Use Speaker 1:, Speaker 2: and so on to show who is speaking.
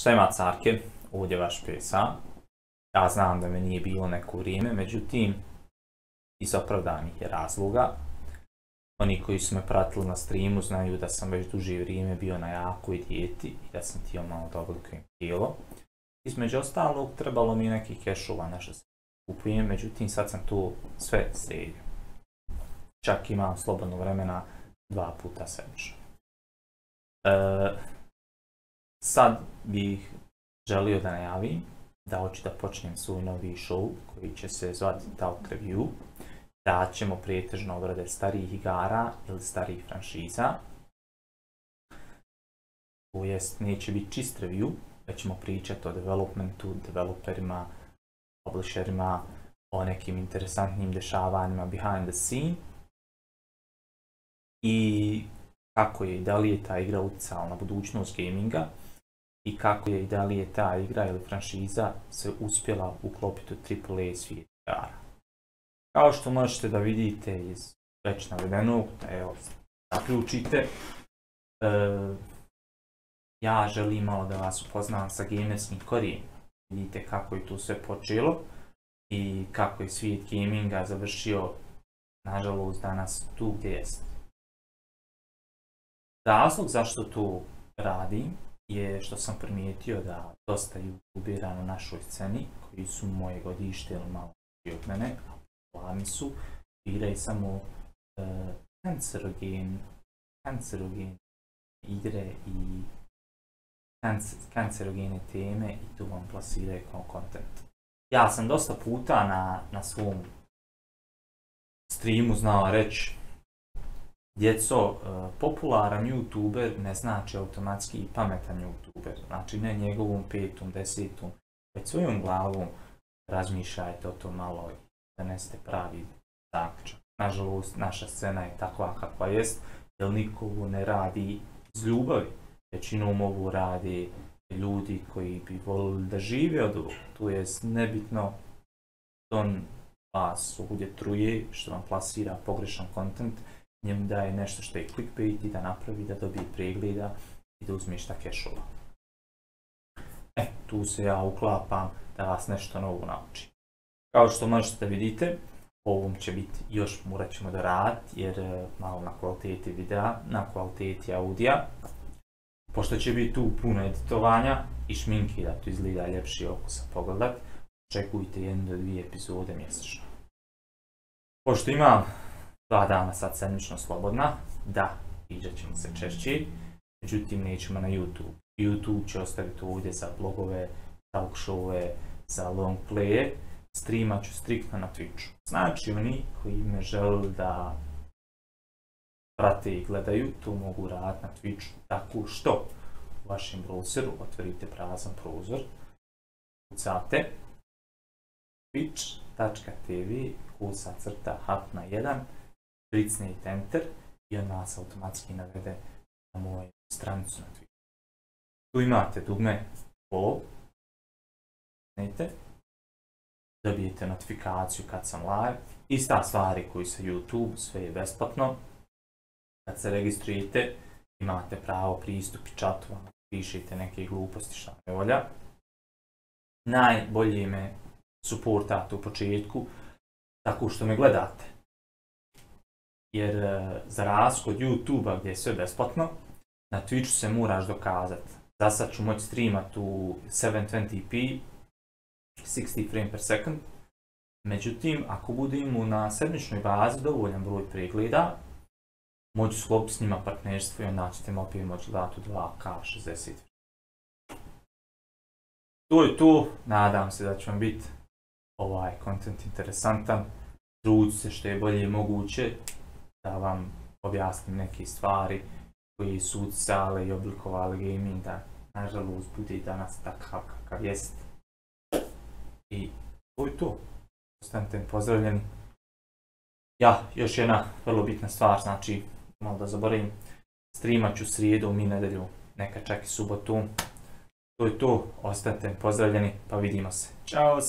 Speaker 1: Šta ima carke? Ovdje vaš PSA. Ja znam da me nije bilo neko vrijeme, međutim, iz opravdanih je razloga. Oni koji su me pratili na streamu znaju da sam već duže vrijeme bio na jakoj dijeti i da sam tio malo da oblikujem tijelo. Između ostalog, trebalo mi neki kešova nešto se kupujem, međutim sad sam tu sve sredio. Čak imam slobodno vremena dva puta sedmično. E, sad bih želio da najavim da hoću da počnem svoj novi show koji će se zvati Talk Review. Da ćemo prijetežno obrade starijih igara ili starijih franšiza. To jest, neće biti čist review, već ćemo pričati o developmentu, developerima, publisherima, o nekim interesantnim dešavanjima behind the scene. I kako je i da li je ta igra utjecala na budućnost gaminga i kako je i da li je ta igra ili franšiza se uspjela uklopiti u AAA svijet igara. Kao što možete da vidite iz već navedenog, evo, zaključite, e, ja želim malo da vas upoznam sa gamerskim korijenima. Vidite kako je tu sve počelo i kako je svijet gaminga završio, nažalost, danas tu gdje jeste. Razlog zašto tu radim je što sam primijetio da dosta youtubera na našoj sceni, koji su moje godište ili malo od mene, a plani su, biraju samo uh, kancerogen, kancerogen igre i kancerogene teme i tu vam plasiraju kao kontent. Ja sam dosta puta na, na svom streamu znao reći djeco, e, popularan youtuber ne znači automatski i pametan youtuber. Znači ne njegovom petom, desetom, već svojom glavom razmišljajte o to malo i da pravi zaključak. Nažalost, naša scena je takva kakva jest, jer nikovo ne radi iz ljubavi. Većinom ovo radi ljudi koji bi volili da žive od ovo. Tu je nebitno on vas ovdje truje, što vam plasira pogrešan kontent, njemu daje nešto što je clickbait i da napravi, da dobije pregleda i da uzme šta kešova. E, tu se ja uklapam da vas nešto novo nauči. Kao što možete da vidite, ovom će biti još morat ćemo da raditi jer e, malo na kvaliteti videa, na kvaliteti audija. Pošto će biti tu puno editovanja i šminke da to izgleda ljepši okusa pogledat, očekujte jednu do dvije epizode mjesečno. Pošto imam dva dana sad sedmično slobodna, da, iđat ćemo se češće, međutim nećemo na YouTube. YouTube će ostaviti ovdje za blogove, talk showe, za long playe, streamat ću striktno na Twitchu. Znači oni koji me žele da prate i gledaju, to mogu raditi na Twitchu tako što u vašem browseru otvorite prazan prozor, ucate twitch.tv kusa crta hapna 1 pricnete enter i on vas automatski navede na moju stranicu na Twitteru. Tu imate dugme follow, pricnete, dobijete notifikaciju kad sam live, ista stvari koji sa YouTube, sve je besplatno. Kad se registrujete, imate pravo pristup i čatu, pišete neke gluposti šta ne volja. Najbolje me suportate u početku, tako što me gledate jer e, za razliku od YouTube-a gdje je sve besplatno, na Twitchu se moraš dokazati. Za sad ću moći streamat u 720p, 60 frame per second. Međutim, ako budem na sedmičnoj bazi dovoljan broj pregleda, moću sklopiti s njima partnerstvo i onda ćete mi opet moći gledati u 2K 60. To je to, nadam se da će vam biti ovaj kontent interesantan. Trudite se što je bolje moguće, da vam objasnim neke stvari koji su utjecale i oblikovali gaming da nažalost bude i danas takav kakav jest. I to je to. Ostanite pozdravljeni. Ja, još jedna vrlo bitna stvar, znači malo da zaboravim, streamat ću srijedu, mi nedelju, neka čak i subotu. To je to, ostanite pozdravljeni, pa vidimo se. Ćao!